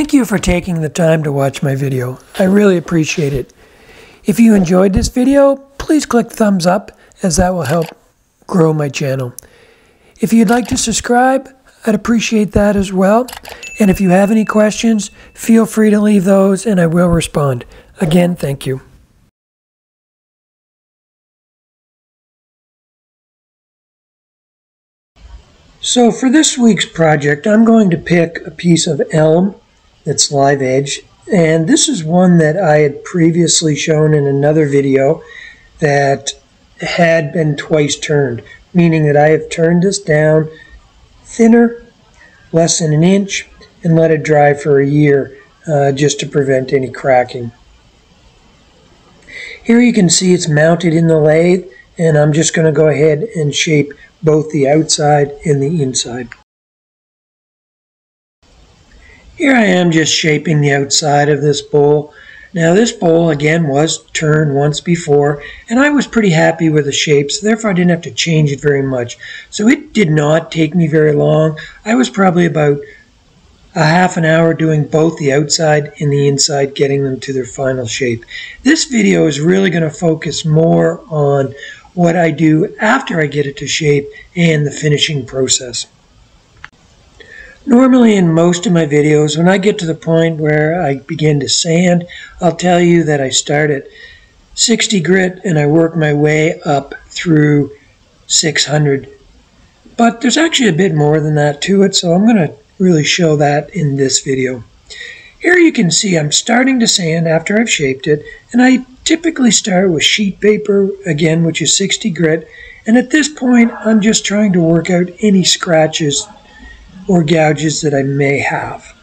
Thank you for taking the time to watch my video. I really appreciate it. If you enjoyed this video, please click thumbs up as that will help grow my channel. If you'd like to subscribe, I'd appreciate that as well. And if you have any questions, feel free to leave those and I will respond. Again, thank you. So for this week's project, I'm going to pick a piece of elm that's live edge. And this is one that I had previously shown in another video that had been twice turned, meaning that I have turned this down thinner, less than an inch, and let it dry for a year uh, just to prevent any cracking. Here you can see it's mounted in the lathe and I'm just going to go ahead and shape both the outside and the inside. Here I am just shaping the outside of this bowl. Now this bowl again was turned once before and I was pretty happy with the shape so therefore I didn't have to change it very much. So it did not take me very long. I was probably about a half an hour doing both the outside and the inside getting them to their final shape. This video is really going to focus more on what I do after I get it to shape and the finishing process. Normally in most of my videos, when I get to the point where I begin to sand, I'll tell you that I start at 60 grit and I work my way up through 600. But there's actually a bit more than that to it, so I'm going to really show that in this video. Here you can see I'm starting to sand after I've shaped it, and I typically start with sheet paper, again, which is 60 grit, and at this point, I'm just trying to work out any scratches or gouges that I may have.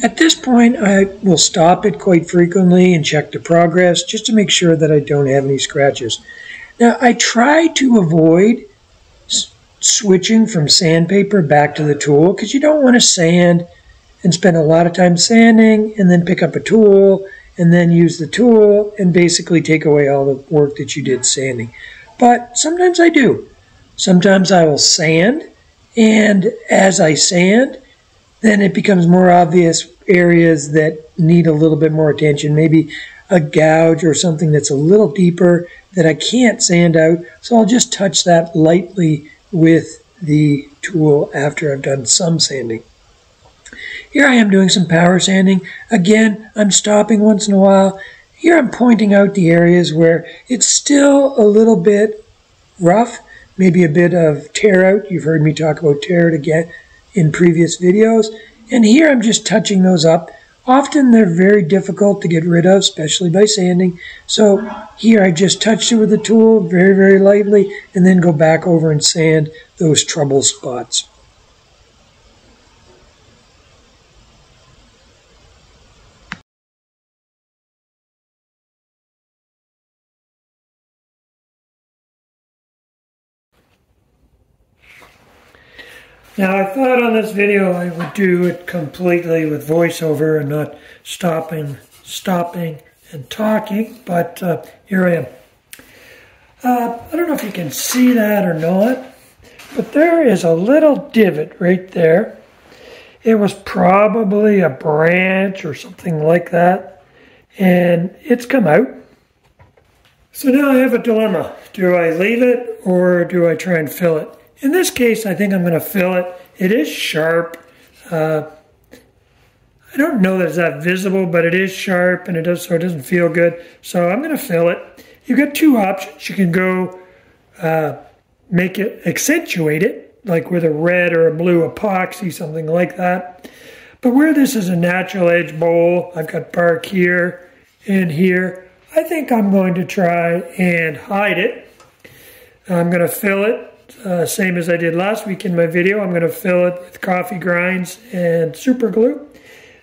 At this point, I will stop it quite frequently and check the progress just to make sure that I don't have any scratches. Now, I try to avoid switching from sandpaper back to the tool because you don't want to sand and spend a lot of time sanding and then pick up a tool and then use the tool and basically take away all the work that you did sanding. But sometimes I do. Sometimes I will sand and as I sand, then it becomes more obvious areas that need a little bit more attention. Maybe a gouge or something that's a little deeper that I can't sand out. So I'll just touch that lightly with the tool after I've done some sanding. Here I am doing some power sanding. Again, I'm stopping once in a while. Here I'm pointing out the areas where it's still a little bit rough, maybe a bit of tear out. You've heard me talk about tear out again in previous videos. And here I'm just touching those up. Often they're very difficult to get rid of, especially by sanding. So here I just touched it with the tool very, very lightly and then go back over and sand those trouble spots. Now I thought on this video I would do it completely with voiceover and not stopping, stopping and talking, but uh, here I am. Uh, I don't know if you can see that or not, but there is a little divot right there. It was probably a branch or something like that, and it's come out. So now I have a dilemma. Do I leave it or do I try and fill it? In this case, I think I'm going to fill it. It is sharp. Uh, I don't know that it's that visible, but it is sharp and it does so it doesn't feel good. So I'm going to fill it. You've got two options. You can go uh, make it accentuate it, like with a red or a blue epoxy, something like that. But where this is a natural edge bowl, I've got bark here and here. I think I'm going to try and hide it. I'm going to fill it uh, same as I did last week in my video, I'm going to fill it with coffee grinds and super glue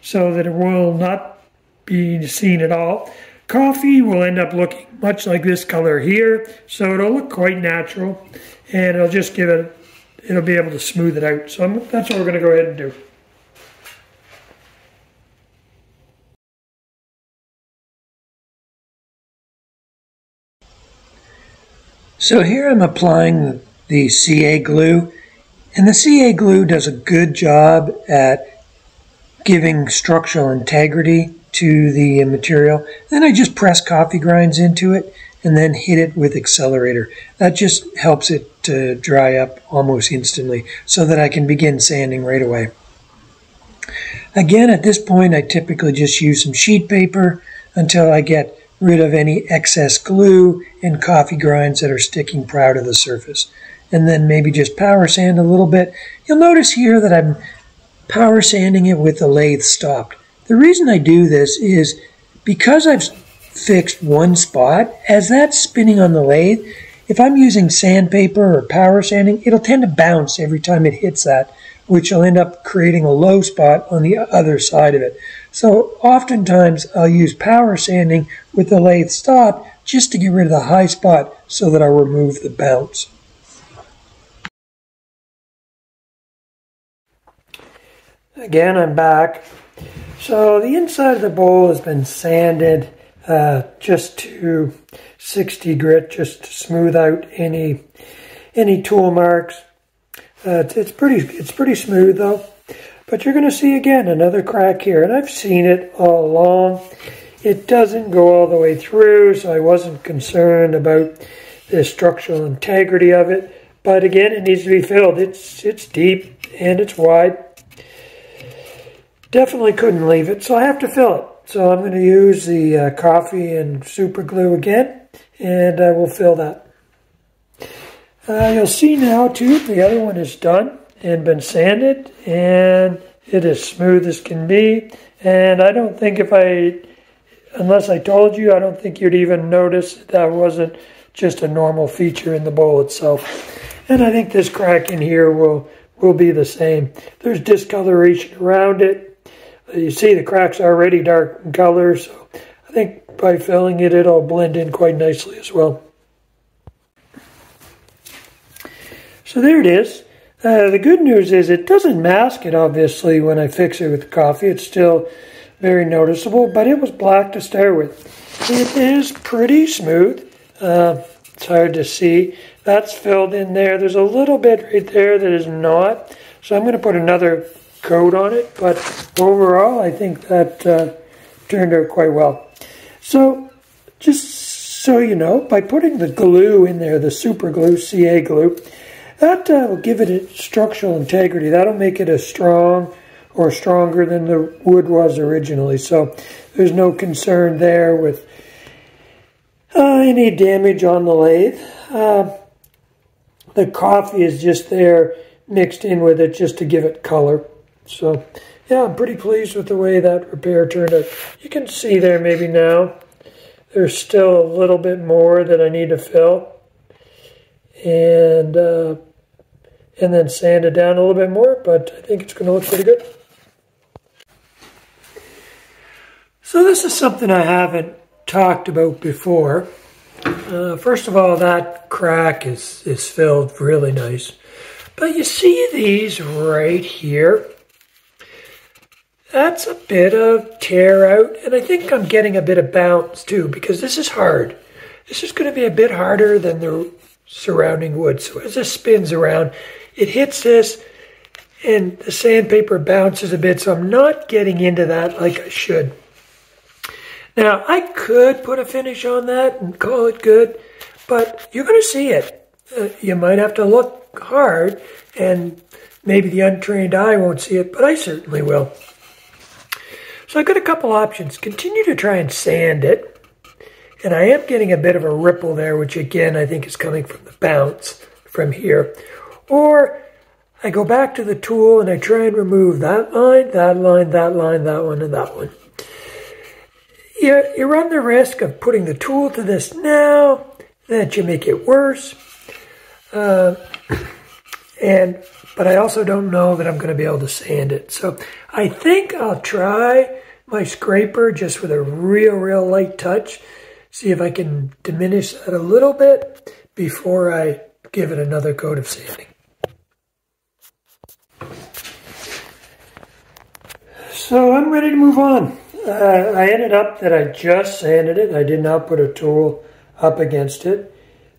so that it will not be seen at all. Coffee will end up looking much like this color here, so it'll look quite natural and it'll just give it, it'll be able to smooth it out. So I'm, that's what we're going to go ahead and do. So here I'm applying the CA glue And the CA glue does a good job at giving structural integrity to the material. Then I just press coffee grinds into it and then hit it with accelerator. That just helps it to dry up almost instantly so that I can begin sanding right away. Again, at this point, I typically just use some sheet paper until I get rid of any excess glue and coffee grinds that are sticking proud of the surface. And then maybe just power sand a little bit. You'll notice here that I'm power sanding it with the lathe stopped. The reason I do this is because I've fixed one spot, as that's spinning on the lathe, if I'm using sandpaper or power sanding, it'll tend to bounce every time it hits that, which will end up creating a low spot on the other side of it. So oftentimes I'll use power sanding with the lathe stopped just to get rid of the high spot so that I'll remove the bounce. Again, I'm back. So the inside of the bowl has been sanded uh, just to 60 grit, just to smooth out any any tool marks. Uh, it's, it's pretty it's pretty smooth though. But you're going to see again another crack here, and I've seen it all along. It doesn't go all the way through, so I wasn't concerned about the structural integrity of it. But again, it needs to be filled. It's it's deep and it's wide. Definitely couldn't leave it, so I have to fill it. So I'm going to use the uh, coffee and super glue again, and I will fill that. Uh, you'll see now too, the other one is done and been sanded and it is smooth as can be. And I don't think if I, unless I told you, I don't think you'd even notice that wasn't just a normal feature in the bowl itself. And I think this crack in here will, will be the same. There's discoloration around it. You see the crack's already dark in color, so I think by filling it, it'll blend in quite nicely as well. So there it is. Uh, the good news is it doesn't mask it, obviously, when I fix it with coffee. It's still very noticeable, but it was black to start with. It is pretty smooth. Uh, it's hard to see. That's filled in there. There's a little bit right there that is not. So I'm going to put another coat on it, but overall, I think that uh, turned out quite well. So just so you know, by putting the glue in there, the super glue, CA glue, that uh, will give it a structural integrity. That'll make it as strong or stronger than the wood was originally. So there's no concern there with uh, any damage on the lathe. Uh, the coffee is just there mixed in with it just to give it color. So yeah, I'm pretty pleased with the way that repair turned out. You can see there maybe now, there's still a little bit more that I need to fill. And uh, and then sand it down a little bit more, but I think it's going to look pretty good. So this is something I haven't talked about before. Uh, first of all, that crack is, is filled really nice. But you see these right here? That's a bit of tear out, and I think I'm getting a bit of bounce too, because this is hard. This is going to be a bit harder than the surrounding wood. So as this spins around, it hits this and the sandpaper bounces a bit, so I'm not getting into that like I should. Now, I could put a finish on that and call it good, but you're going to see it. Uh, you might have to look hard, and maybe the untrained eye won't see it, but I certainly will. So I've got a couple options. Continue to try and sand it, and I am getting a bit of a ripple there, which again I think is coming from the bounce from here. Or I go back to the tool and I try and remove that line, that line, that line, that one, and that one. You, you run the risk of putting the tool to this now, that you make it worse. Uh, and but I also don't know that I'm going to be able to sand it. So I think I'll try my scraper just with a real, real light touch. See if I can diminish that a little bit before I give it another coat of sanding. So I'm ready to move on. Uh, I ended up that I just sanded it. I did not put a tool up against it,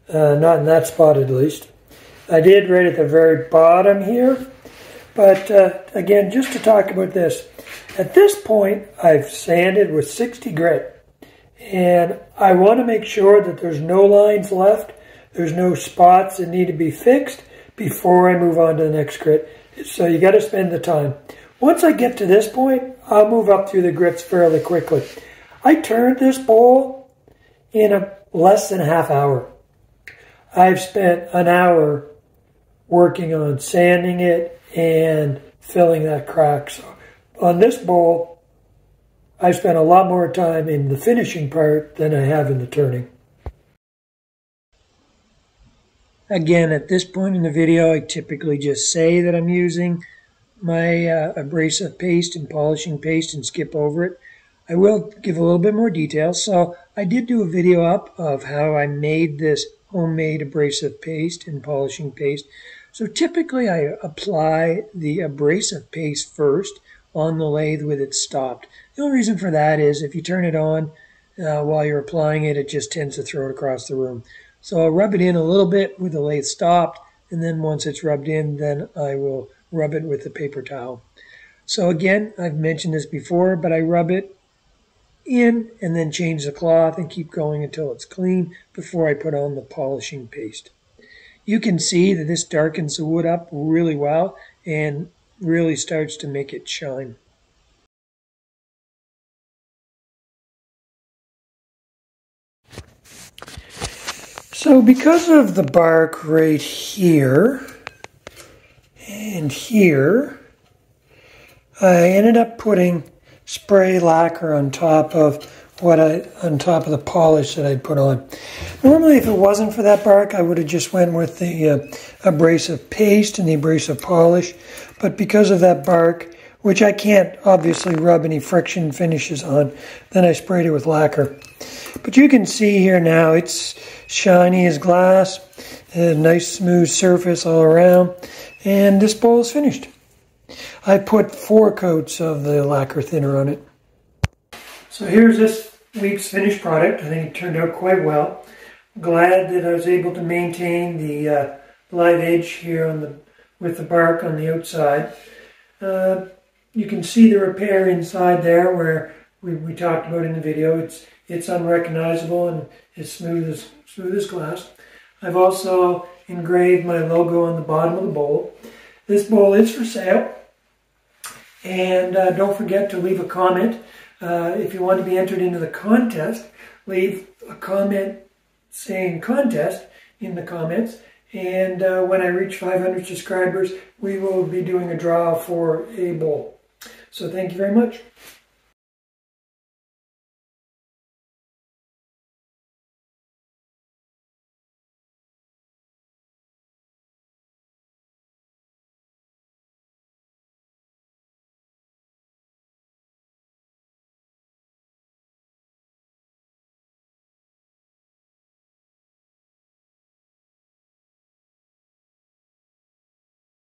uh, not in that spot at least. I did right at the very bottom here. But uh, again, just to talk about this, at this point, I've sanded with 60 grit. And I want to make sure that there's no lines left, there's no spots that need to be fixed before I move on to the next grit. So you got to spend the time. Once I get to this point, I'll move up through the grits fairly quickly. I turned this bowl in a less than a half hour. I've spent an hour working on sanding it and filling that crack. So on this bowl, I spent a lot more time in the finishing part than I have in the turning. Again, at this point in the video, I typically just say that I'm using my uh, abrasive paste and polishing paste and skip over it. I will give a little bit more detail. So I did do a video up of how I made this homemade abrasive paste and polishing paste. So typically I apply the abrasive paste first on the lathe with it stopped. The only reason for that is if you turn it on uh, while you're applying it, it just tends to throw it across the room. So I'll rub it in a little bit with the lathe stopped, and then once it's rubbed in, then I will rub it with the paper towel. So again, I've mentioned this before, but I rub it in and then change the cloth and keep going until it's clean before I put on the polishing paste. You can see that this darkens the wood up really well and really starts to make it shine. So because of the bark right here and here, I ended up putting spray lacquer on top of what I on top of the polish that I'd put on. Normally, if it wasn't for that bark, I would have just went with the uh, abrasive paste and the abrasive polish. But because of that bark, which I can't obviously rub any friction finishes on, then I sprayed it with lacquer. But you can see here now, it's shiny as glass, a nice smooth surface all around, and this bowl is finished. I put four coats of the lacquer thinner on it. So here's this week's finished product. I think it turned out quite well. Glad that I was able to maintain the uh, live edge here on the with the bark on the outside. Uh, you can see the repair inside there where we, we talked about in the video. It's it's unrecognizable and it's smooth as smooth as glass. I've also engraved my logo on the bottom of the bowl. This bowl is for sale. And uh, don't forget to leave a comment. Uh, if you want to be entered into the contest, leave a comment saying contest in the comments. And uh, when I reach 500 subscribers, we will be doing a draw for a bowl. So thank you very much.